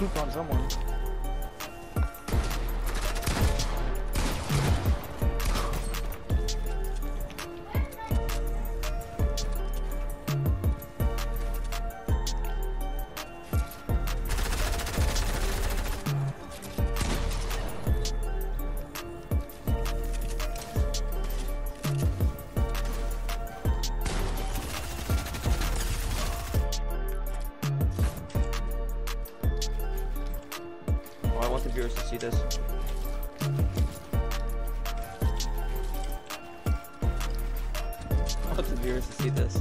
pooped on someone. Oh, I want the viewers to see this. I want the viewers to see this.